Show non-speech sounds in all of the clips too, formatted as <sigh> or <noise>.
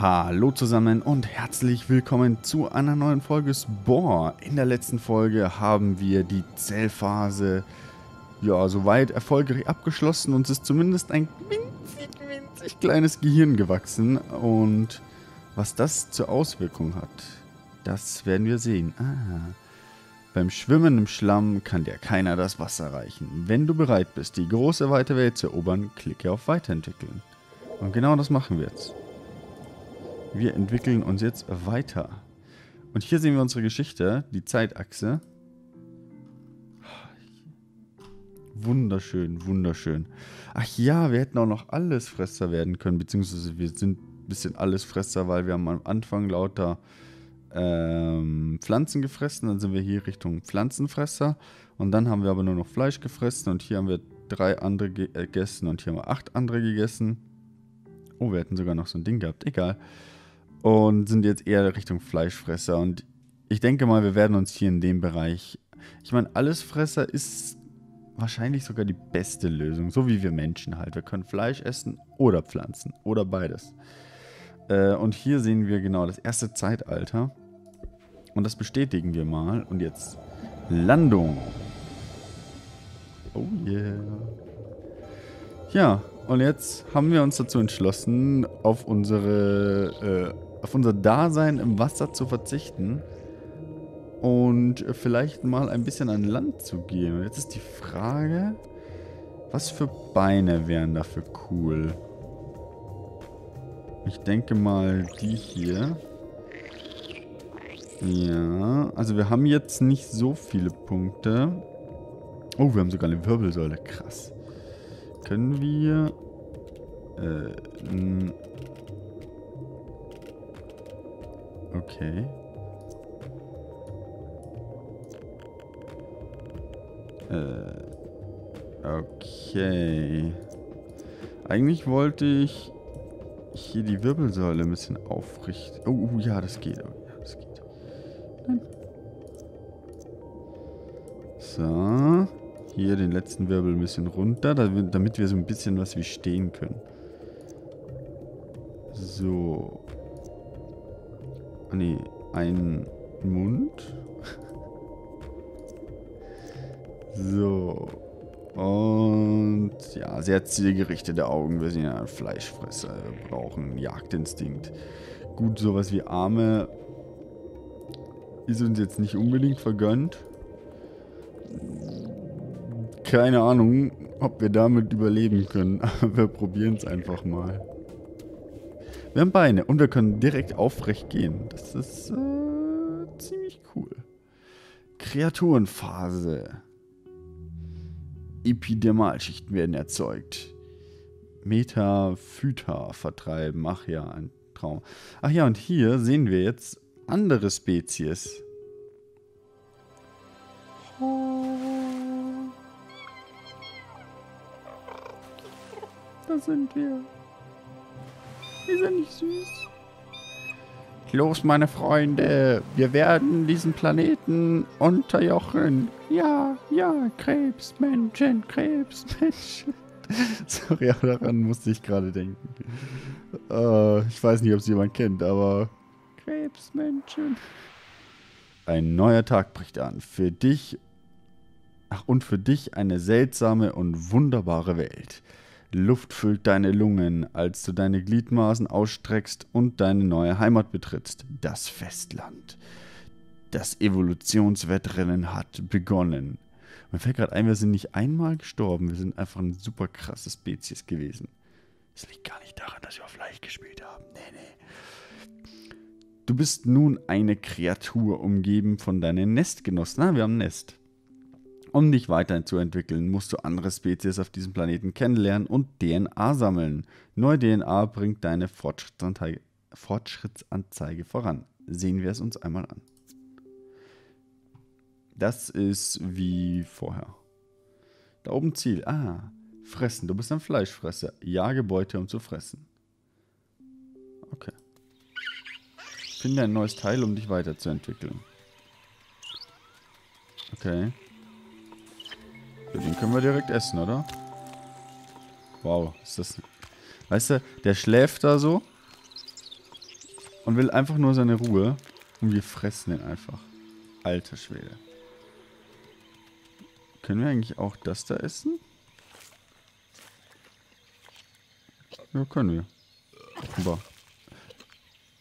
Hallo zusammen und herzlich willkommen zu einer neuen Folge Spore. In der letzten Folge haben wir die Zellphase ja soweit erfolgreich abgeschlossen und es ist zumindest ein winzig, winzig kleines Gehirn gewachsen. Und was das zur Auswirkung hat, das werden wir sehen. Ah. Beim Schwimmen im Schlamm kann dir keiner das Wasser reichen. Wenn du bereit bist, die große weite Welt zu erobern, klicke auf Weiterentwickeln. Und genau das machen wir jetzt. Wir entwickeln uns jetzt weiter. Und hier sehen wir unsere Geschichte, die Zeitachse. Wunderschön, wunderschön. Ach ja, wir hätten auch noch Allesfresser werden können, beziehungsweise wir sind ein bisschen Allesfresser, weil wir haben am Anfang lauter ähm, Pflanzen gefressen. Dann sind wir hier Richtung Pflanzenfresser. Und dann haben wir aber nur noch Fleisch gefressen. Und hier haben wir drei andere äh, gegessen. Und hier haben wir acht andere gegessen. Oh, wir hätten sogar noch so ein Ding gehabt. Egal. Und sind jetzt eher Richtung Fleischfresser. Und ich denke mal, wir werden uns hier in dem Bereich. Ich meine, Allesfresser ist wahrscheinlich sogar die beste Lösung. So wie wir Menschen halt. Wir können Fleisch essen oder Pflanzen. Oder beides. Äh, und hier sehen wir genau das erste Zeitalter. Und das bestätigen wir mal. Und jetzt Landung. Oh yeah. Ja, und jetzt haben wir uns dazu entschlossen, auf unsere, äh, auf unser Dasein im Wasser zu verzichten und vielleicht mal ein bisschen an Land zu gehen. Und jetzt ist die Frage, was für Beine wären dafür cool? Ich denke mal die hier. Ja, also wir haben jetzt nicht so viele Punkte. Oh, wir haben sogar eine Wirbelsäule. Krass. Können wir... Äh, okay. Äh, okay. Eigentlich wollte ich hier die Wirbelsäule ein bisschen aufrichten. Oh, oh ja, das geht. Oh, ja, das geht. Nein. So. Hier den letzten Wirbel ein bisschen runter, damit wir so ein bisschen was wie stehen können. So. Nee, ein Mund. so. Und ja, sehr zielgerichtete Augen. Wir sind ja Fleischfresser, brauchen Jagdinstinkt. Gut, sowas wie Arme ist uns jetzt nicht unbedingt vergönnt. Keine Ahnung, ob wir damit überleben können. <laughs> Aber wir probieren es einfach mal. Wir haben Beine und wir können direkt aufrecht gehen. Das ist äh, ziemlich cool. Kreaturenphase. Epidermalschichten werden erzeugt. Metaphyta vertreiben. Ach ja, ein Traum. Ach ja, und hier sehen wir jetzt andere Spezies. Da sind wir. Die sind nicht süß. Los, meine Freunde, wir werden diesen Planeten unterjochen. Ja, ja, Krebsmenschen, Krebsmenschen. <laughs> Sorry, aber daran musste ich gerade denken. Uh, ich weiß nicht, ob es jemand kennt, aber Krebsmenschen. Ein neuer Tag bricht an. Für dich, ach, und für dich eine seltsame und wunderbare Welt. Luft füllt deine Lungen, als du deine Gliedmaßen ausstreckst und deine neue Heimat betrittst, das Festland. Das Evolutionswettrennen hat begonnen. Mir fällt gerade ein, wir sind nicht einmal gestorben, wir sind einfach eine super krasse Spezies gewesen. Es liegt gar nicht daran, dass wir auf Fleisch gespielt haben. Nee, nee. Du bist nun eine Kreatur umgeben von deinen Nestgenossen. Na, wir haben ein Nest. Um dich weiterzuentwickeln, musst du andere Spezies auf diesem Planeten kennenlernen und DNA sammeln. Neue DNA bringt deine Fortschrittsanzeige, Fortschrittsanzeige voran. Sehen wir es uns einmal an. Das ist wie vorher. Da oben Ziel. Ah, fressen. Du bist ein Fleischfresser. Jage Beute, um zu fressen. Okay. Finde ein neues Teil, um dich weiterzuentwickeln. Okay. Den können wir direkt essen, oder? Wow, ist das... Weißt du, der schläft da so. und will einfach nur seine Ruhe. Und wir fressen ihn einfach. Alter Schwede. Können wir eigentlich auch das da essen? Ja, können wir. Aber.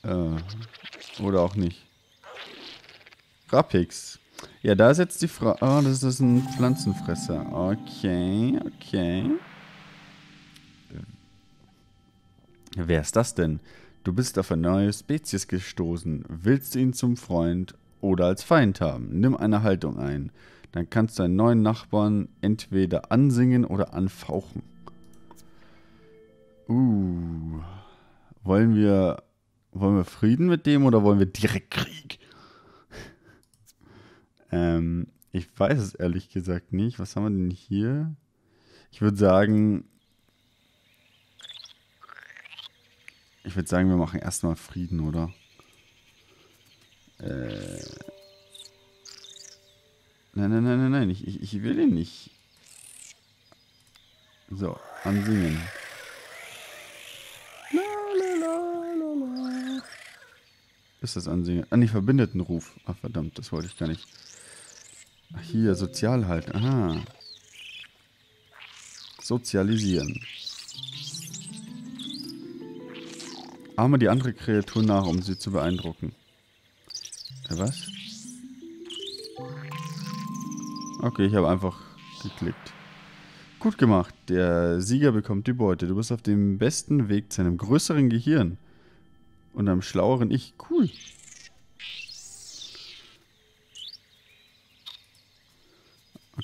Äh, oder auch nicht. Rapix. Ja, da ist jetzt die Frage. Oh, das ist ein Pflanzenfresser. Okay, okay. Wer ist das denn? Du bist auf eine neue Spezies gestoßen. Willst du ihn zum Freund oder als Feind haben? Nimm eine Haltung ein. Dann kannst du deinen neuen Nachbarn entweder ansingen oder anfauchen. Uh. Wollen wir. Wollen wir Frieden mit dem oder wollen wir direkt Krieg? Ähm, ich weiß es ehrlich gesagt nicht. Was haben wir denn hier? Ich würde sagen. Ich würde sagen, wir machen erstmal Frieden, oder? Äh. Nein, nein, nein, nein, nein. Ich, ich, ich will ihn nicht. So, ansingen. Ist das Ansingen? Ah, nee, Verbindetenruf. Ach, verdammt, das wollte ich gar nicht. Ach, hier, Sozialhalt. Aha. Sozialisieren. Ahme die andere Kreatur nach, um sie zu beeindrucken. Ja, was? Okay, ich habe einfach geklickt. Gut gemacht. Der Sieger bekommt die Beute. Du bist auf dem besten Weg zu einem größeren Gehirn. Und einem schlaueren Ich. Cool.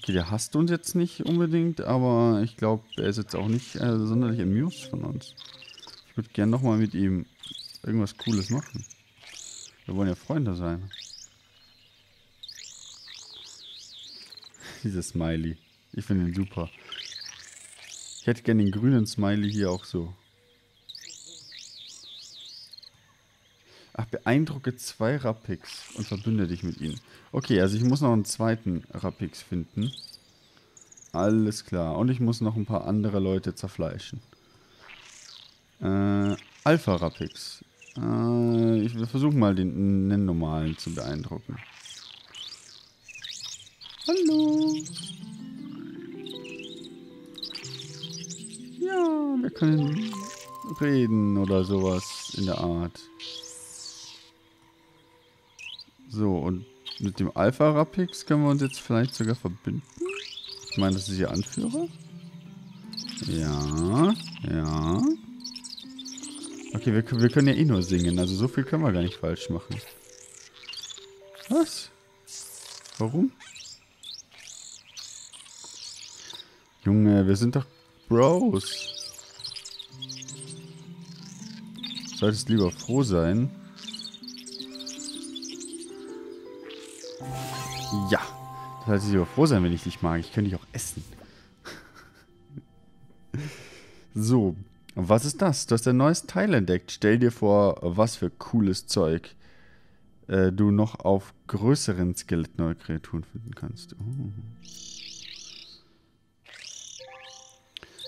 Okay, der hasst uns jetzt nicht unbedingt, aber ich glaube, er ist jetzt auch nicht äh, sonderlich amused von uns. Ich würde gerne nochmal mit ihm irgendwas Cooles machen. Wir wollen ja Freunde sein. <laughs> Dieser Smiley. Ich finde ihn super. Ich hätte gerne den grünen Smiley hier auch so. Ach, beeindrucke zwei Rapix und verbünde dich mit ihnen. Okay, also ich muss noch einen zweiten Rapix finden. Alles klar. Und ich muss noch ein paar andere Leute zerfleischen. Äh, Alpha Rapix. Äh, ich versuche mal den, den normalen zu beeindrucken. Hallo. Ja, wir können reden oder sowas in der Art. So, und mit dem Alpha Rapix können wir uns jetzt vielleicht sogar verbinden. Ich meine, das ist ihr Anführer. Ja, ja. Okay, wir, wir können ja eh nur singen, also so viel können wir gar nicht falsch machen. Was? Warum? Junge, wir sind doch Bros. Solltest lieber froh sein. Ja. Du solltest lieber froh sein, wenn ich dich mag. Ich könnte dich auch essen. <laughs> so. Was ist das? Du hast ein neues Teil entdeckt. Stell dir vor, was für cooles Zeug äh, du noch auf größeren Skelett neue Kreaturen finden kannst. Oh.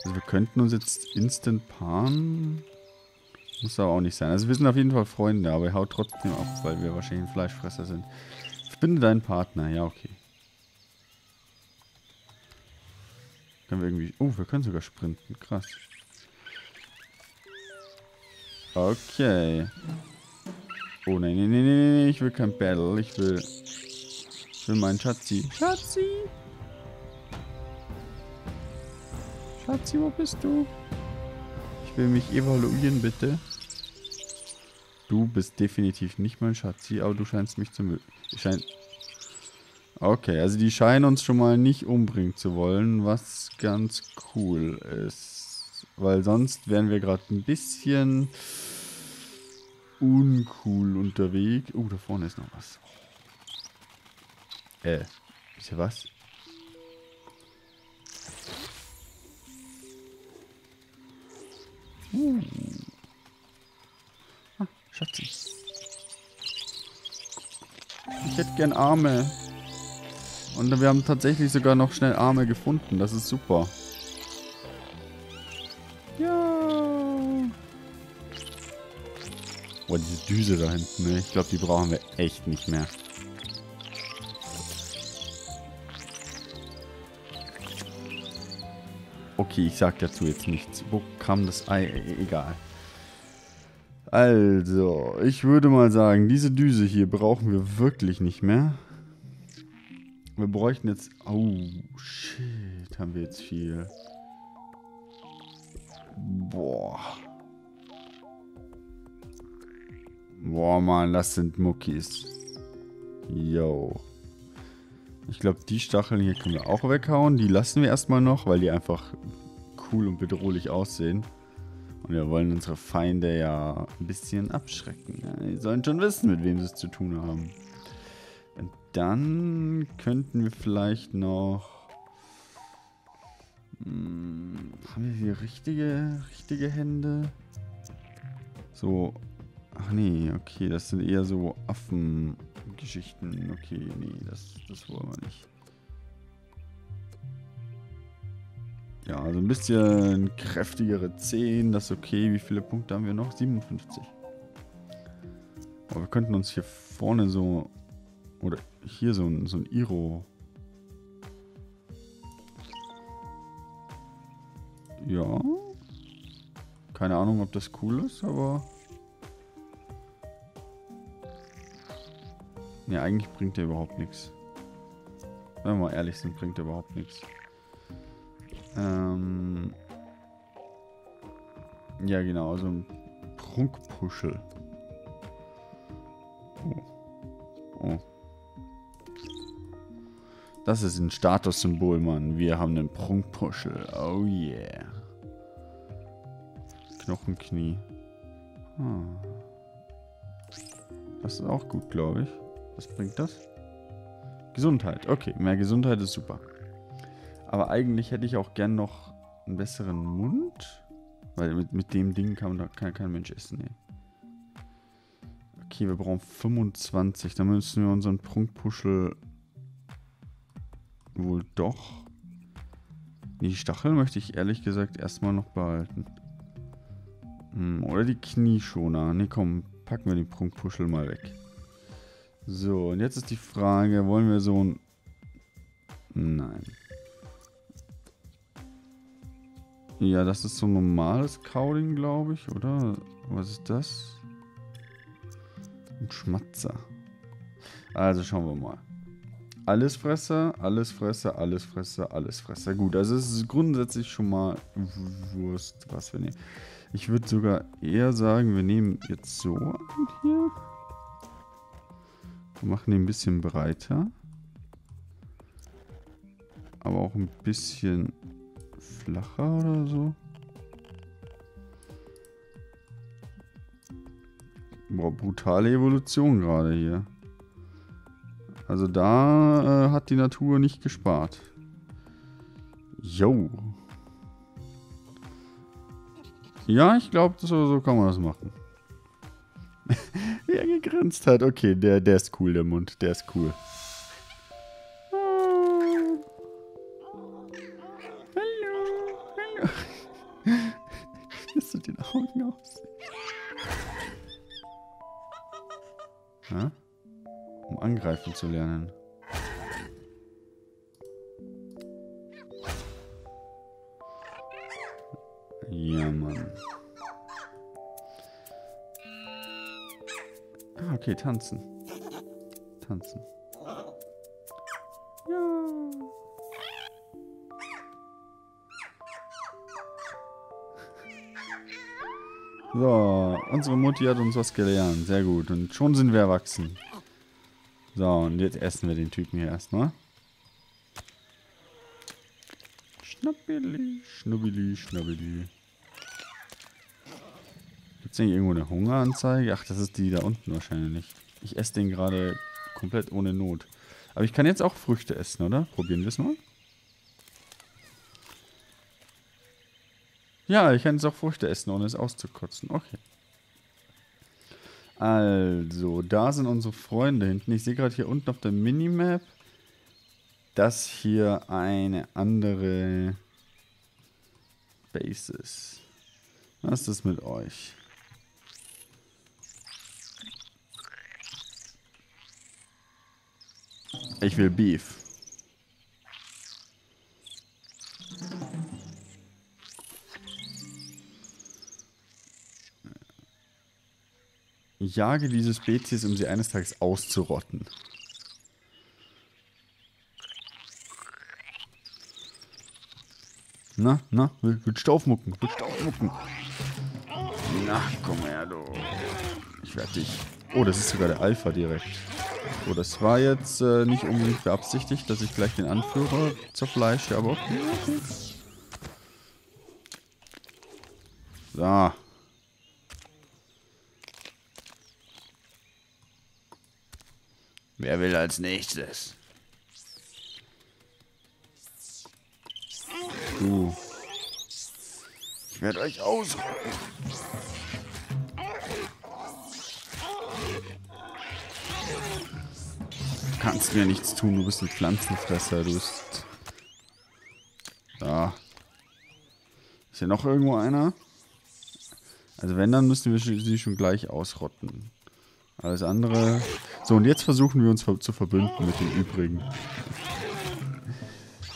Also wir könnten uns jetzt instant paaren. Muss aber auch nicht sein. Also wir sind auf jeden Fall Freunde, aber er haut trotzdem ab, weil wir wahrscheinlich ein Fleischfresser sind. Finde deinen Partner. Ja, okay. Können wir irgendwie... Oh, wir können sogar sprinten. Krass. Okay. Oh, nein, nein, nein, nein, ich will kein Battle. Ich will... Ich will meinen Schatzi. Schatzi! Schatzi, wo bist du? Ich will mich evaluieren, bitte. Du bist definitiv nicht mein Schatzi, aber du scheinst mich zu mögen. Schein okay, also die scheinen uns schon mal nicht umbringen zu wollen, was ganz cool ist. Weil sonst wären wir gerade ein bisschen uncool unterwegs. Oh, da vorne ist noch was. Äh, ist hier was? Uh. Schatzi. Ich hätte gern Arme. Und wir haben tatsächlich sogar noch schnell Arme gefunden. Das ist super. Ja. Boah, diese Düse da hinten, ne? Ich glaube, die brauchen wir echt nicht mehr. Okay, ich sag dazu jetzt nichts. Wo kam das Ei? Egal. Also, ich würde mal sagen, diese Düse hier brauchen wir wirklich nicht mehr. Wir bräuchten jetzt... Oh, shit, haben wir jetzt viel. Boah. Boah, Mann, das sind Muckis. Yo. Ich glaube, die Stacheln hier können wir auch weghauen. Die lassen wir erstmal noch, weil die einfach cool und bedrohlich aussehen. Und wir wollen unsere Feinde ja ein bisschen abschrecken. Die sollen schon wissen, mit wem sie es zu tun haben. Und dann könnten wir vielleicht noch... Hm, haben wir hier richtige, richtige Hände? So... Ach nee, okay, das sind eher so Affengeschichten. Okay, nee, das, das wollen wir nicht. Ja, also ein bisschen kräftigere 10, das ist okay. Wie viele Punkte haben wir noch? 57. Aber wir könnten uns hier vorne so, oder hier so ein, so ein Iro. Ja. Keine Ahnung, ob das cool ist, aber... Ne, eigentlich bringt der überhaupt nichts. Wenn wir mal ehrlich sind, bringt der überhaupt nichts. Ähm ja, genau, so ein Prunkpuschel. Oh. oh. Das ist ein Statussymbol, Mann. Wir haben einen Prunkpuschel. Oh yeah. Knochenknie. Ah. Das ist auch gut, glaube ich. Was bringt das? Gesundheit. Okay, mehr Gesundheit ist super. Aber eigentlich hätte ich auch gern noch einen besseren Mund. Weil mit, mit dem Ding kann, kann kein Mensch essen. Nee. Okay, wir brauchen 25. Dann müssen wir unseren Prunkpuschel wohl doch. Die Stacheln möchte ich ehrlich gesagt erstmal noch behalten. Hm, oder die Knieschoner. Ne, komm, packen wir den Prunkpuschel mal weg. So, und jetzt ist die Frage, wollen wir so ein... Nein. Ja, das ist so ein normales Cowling, glaube ich, oder? Was ist das? Ein Schmatzer. Also schauen wir mal. Allesfresser, Allesfresser, Allesfresser, Allesfresser. Gut, also es ist grundsätzlich schon mal Wurst, was wir nehmen. Ich würde sogar eher sagen, wir nehmen jetzt so einen hier. Wir machen den ein bisschen breiter. Aber auch ein bisschen flacher oder so? Boah, brutale Evolution gerade hier. Also da äh, hat die Natur nicht gespart. Yo. Ja, ich glaube, so, so kann man das machen. <laughs> Wie er gegrinst hat. Okay, der, der ist cool, der Mund. Der ist cool. Angreifen zu lernen. Ja, Mann. Ah, okay, tanzen. Tanzen. So, unsere Mutti hat uns was gelernt. Sehr gut. Und schon sind wir erwachsen. So, und jetzt essen wir den Typen hier erstmal. Schnubbeli, schnubbeli, schnubbeli. Gibt es nicht irgendwo eine Hungeranzeige? Ach, das ist die da unten wahrscheinlich. Ich esse den gerade komplett ohne Not. Aber ich kann jetzt auch Früchte essen, oder? Probieren wir es mal. Ja, ich kann es auch Früchte essen, ohne es auszukotzen. Okay. Also, da sind unsere Freunde hinten. Ich sehe gerade hier unten auf der Minimap, dass hier eine andere Base ist. Was ist das mit euch? Ich will Beef. Jage diese Spezies, um sie eines Tages auszurotten. Na, na, willst du aufmucken? Willst du aufmucken? Na, komm her, du. Ich werde dich. Oh, das ist sogar der Alpha direkt. Oh, das war jetzt äh, nicht unbedingt beabsichtigt, dass ich gleich den Anführer zerfleische, aber okay. So. Wer will als nächstes? Du. Ich werde euch ausrotten. Du kannst mir nichts tun, du bist ein Pflanzenfresser, du bist... Da. Ist hier noch irgendwo einer? Also wenn, dann müssen wir sie schon gleich ausrotten. Alles andere... So, und jetzt versuchen wir uns zu verbünden mit den übrigen.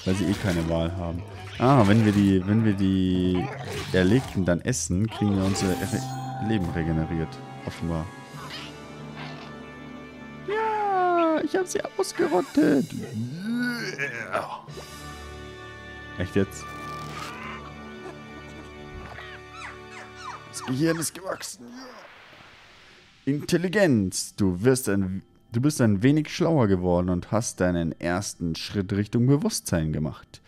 Weil sie eh keine Wahl haben. Ah, wenn wir die, wenn wir die Erlegten dann essen, kriegen wir unser Leben regeneriert. Offenbar. Ja, ich habe sie ausgerottet. Echt jetzt? Das Gehirn ist gewachsen. Intelligenz. Du wirst ein, du bist ein wenig schlauer geworden und hast deinen ersten Schritt Richtung Bewusstsein gemacht.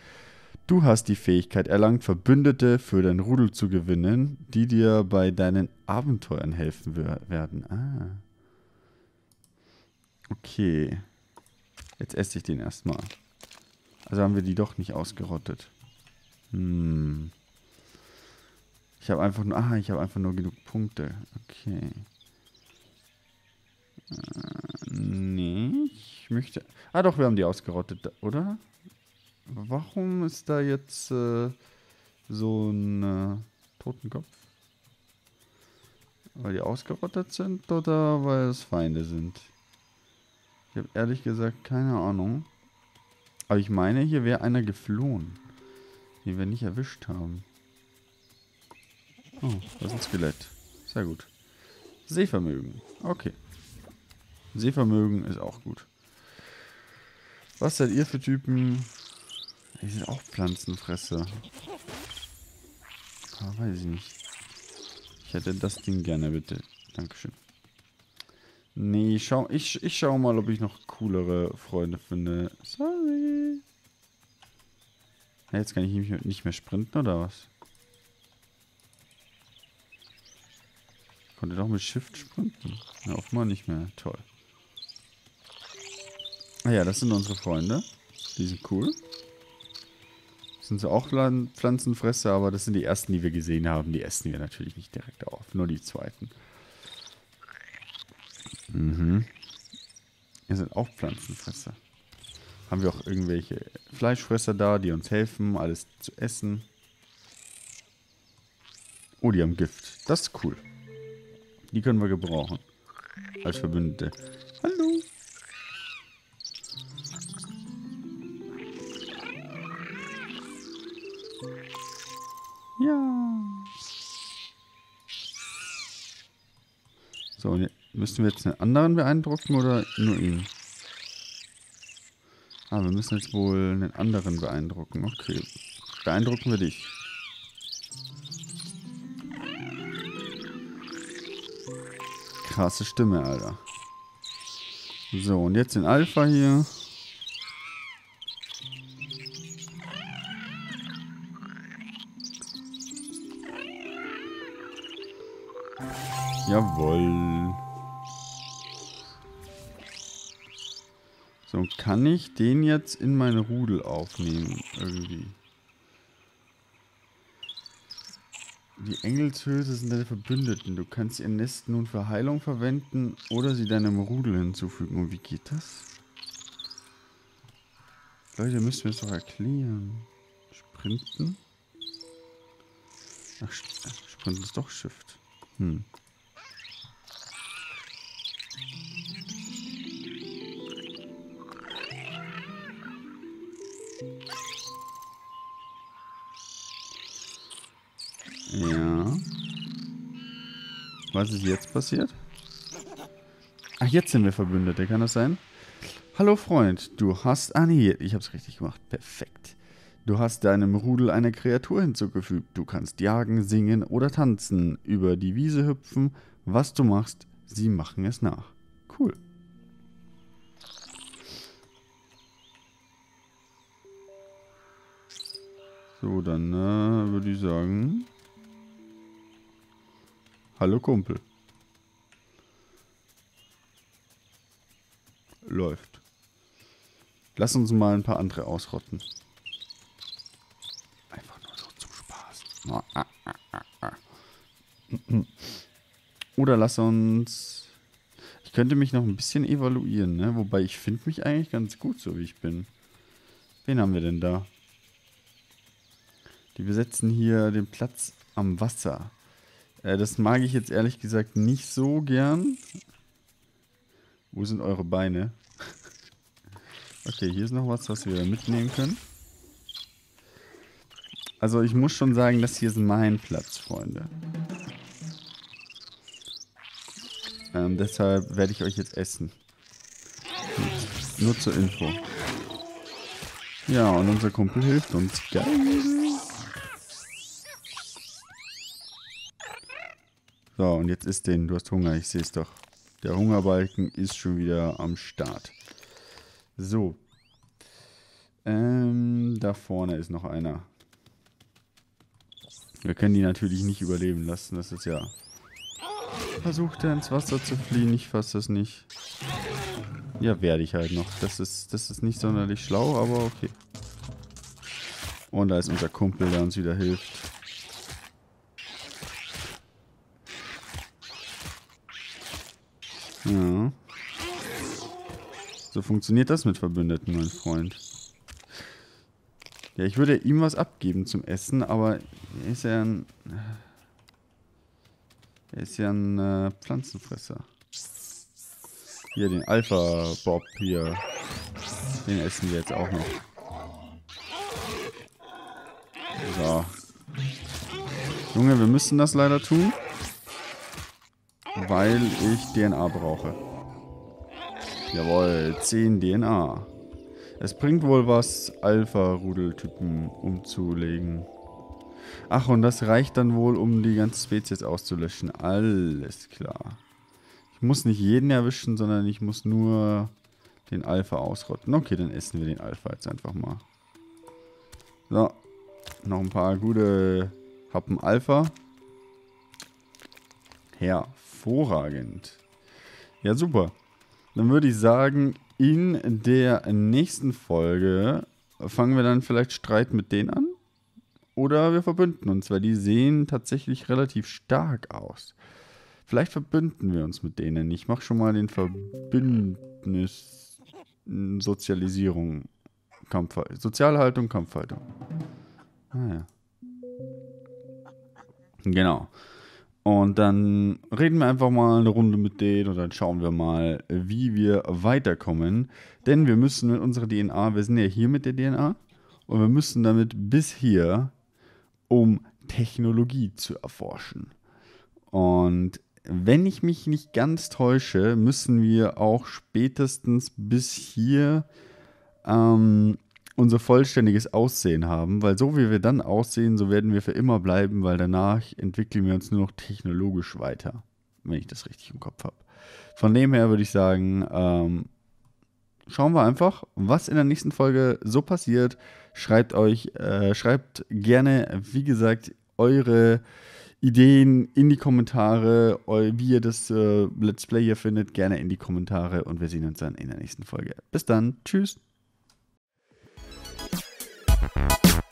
Du hast die Fähigkeit erlangt, Verbündete für dein Rudel zu gewinnen, die dir bei deinen Abenteuern helfen werden. Ah. Okay. Jetzt esse ich den erstmal. Also haben wir die doch nicht ausgerottet. Hm. Ich habe einfach nur. Ah, ich habe einfach nur genug Punkte. Okay. Äh, nee, ich möchte. Ah, doch, wir haben die ausgerottet, oder? Warum ist da jetzt äh, so ein äh, Totenkopf? Weil die ausgerottet sind oder weil es Feinde sind? Ich habe ehrlich gesagt keine Ahnung. Aber ich meine, hier wäre einer geflohen, den wir nicht erwischt haben. Oh, das ist ein Skelett. Sehr gut. Sehvermögen. Okay. Sehvermögen ist auch gut. Was seid ihr für Typen? Die sind auch Pflanzenfresser. Ah, weiß ich nicht. Ich hätte das Ding gerne, bitte. Dankeschön. Nee, schau, ich, ich schau mal, ob ich noch coolere Freunde finde. Sorry. Ja, jetzt kann ich nicht mehr sprinten, oder was? Ich konnte doch mit Shift sprinten. Ja, offenbar nicht mehr. Toll. Ah ja, das sind unsere Freunde. Die sind cool. Sind so auch Pflanzenfresser, aber das sind die ersten, die wir gesehen haben. Die essen wir natürlich nicht direkt auf. Nur die zweiten. Mhm. Wir sind auch Pflanzenfresser. Haben wir auch irgendwelche Fleischfresser da, die uns helfen, alles zu essen. Oh, die haben Gift. Das ist cool. Die können wir gebrauchen. Als Verbündete. Müssen wir jetzt einen anderen beeindrucken oder nur ihn? Ah, wir müssen jetzt wohl einen anderen beeindrucken. Okay. Beeindrucken wir dich. Krasse Stimme, Alter. So, und jetzt den Alpha hier. Jawoll. So, kann ich den jetzt in meine Rudel aufnehmen? Irgendwie. Die Engelshülse sind deine Verbündeten. Du kannst ihr Nest nun für Heilung verwenden oder sie deinem Rudel hinzufügen. Und wie geht das? Leute, müssen wir es doch erklären. Sprinten? Ach, Sprinten ist doch Shift. Hm. Ja. Was ist jetzt passiert? Ach, jetzt sind wir Verbündete, kann das sein? Hallo Freund, du hast... Ah nee, ich hab's richtig gemacht. Perfekt. Du hast deinem Rudel eine Kreatur hinzugefügt. Du kannst jagen, singen oder tanzen, über die Wiese hüpfen. Was du machst, sie machen es nach. Cool. So, dann äh, würde ich sagen... Hallo Kumpel. Läuft. Lass uns mal ein paar andere ausrotten. Einfach nur so zum Spaß. <laughs> Oder lass uns... Ich könnte mich noch ein bisschen evaluieren, ne? Wobei ich finde mich eigentlich ganz gut, so wie ich bin. Wen haben wir denn da? Die besetzen hier den Platz am Wasser. Äh, das mag ich jetzt ehrlich gesagt nicht so gern. Wo sind eure Beine? <laughs> okay, hier ist noch was, was wir mitnehmen können. Also ich muss schon sagen, das hier ist mein Platz, Freunde. Ähm, deshalb werde ich euch jetzt essen. Nur zur Info. Ja, und unser Kumpel hilft uns. Geil. So, und jetzt isst den. Du hast Hunger, ich sehe es doch. Der Hungerbalken ist schon wieder am Start. So. Ähm, da vorne ist noch einer. Wir können die natürlich nicht überleben lassen. Das ist ja... Versucht er ins Wasser zu fliehen. Ich fasse das nicht. Ja, werde ich halt noch. Das ist, das ist nicht sonderlich schlau, aber okay. Und da ist unser Kumpel, der uns wieder hilft. Ja. So funktioniert das mit Verbündeten, mein Freund. Ja, ich würde ihm was abgeben zum Essen, aber er ist ja ein... Er ist ja ein äh, Pflanzenfresser. Hier, den Alpha-Bob hier. Den essen wir jetzt auch noch. So. Junge, wir müssen das leider tun weil ich DNA brauche. Jawohl, 10 DNA. Es bringt wohl was, Alpha-Rudeltypen umzulegen. Ach, und das reicht dann wohl, um die ganze Spezies auszulöschen. Alles klar. Ich muss nicht jeden erwischen, sondern ich muss nur den Alpha ausrotten. Okay, dann essen wir den Alpha jetzt einfach mal. So. Noch ein paar gute Happen Alpha. Her hervorragend. Ja, super. Dann würde ich sagen, in der nächsten Folge fangen wir dann vielleicht Streit mit denen an. Oder wir verbünden uns, weil die sehen tatsächlich relativ stark aus. Vielleicht verbünden wir uns mit denen. Ich mache schon mal den Verbündnis Sozialisierung. Kampfhaltung. Sozialhaltung, Kampfhaltung. Ah ja. Genau. Und dann reden wir einfach mal eine Runde mit denen und dann schauen wir mal, wie wir weiterkommen. Denn wir müssen mit unserer DNA, wir sind ja hier mit der DNA und wir müssen damit bis hier, um Technologie zu erforschen. Und wenn ich mich nicht ganz täusche, müssen wir auch spätestens bis hier ähm, unser vollständiges Aussehen haben, weil so wie wir dann aussehen, so werden wir für immer bleiben, weil danach entwickeln wir uns nur noch technologisch weiter, wenn ich das richtig im Kopf habe. Von dem her würde ich sagen, ähm, schauen wir einfach, was in der nächsten Folge so passiert. Schreibt euch, äh, schreibt gerne, wie gesagt, eure Ideen in die Kommentare, wie ihr das äh, Let's Play hier findet, gerne in die Kommentare und wir sehen uns dann in der nächsten Folge. Bis dann, tschüss. you